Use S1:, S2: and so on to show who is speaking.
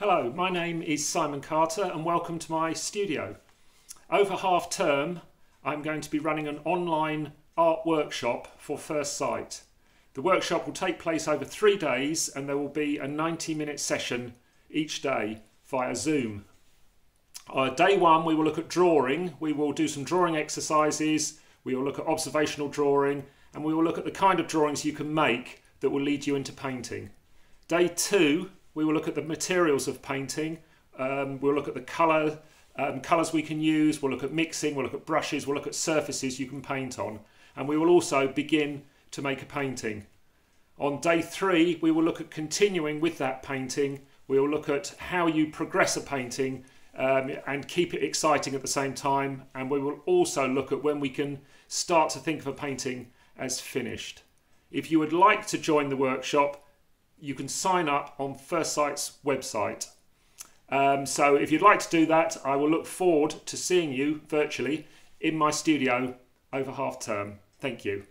S1: Hello, my name is Simon Carter and welcome to my studio. Over half term, I'm going to be running an online art workshop for Firstsite. The workshop will take place over three days and there will be a 90 minute session each day via Zoom. Uh, day one, we will look at drawing. We will do some drawing exercises. We will look at observational drawing and we will look at the kind of drawings you can make that will lead you into painting. Day two, we will look at the materials of painting. Um, we'll look at the colour, um, colours we can use. We'll look at mixing. We'll look at brushes. We'll look at surfaces you can paint on. And we will also begin to make a painting. On day three, we will look at continuing with that painting. We will look at how you progress a painting um, and keep it exciting at the same time. And we will also look at when we can start to think of a painting as finished. If you would like to join the workshop, you can sign up on Firstsite's website. Um, so if you'd like to do that, I will look forward to seeing you virtually in my studio over half term. Thank you.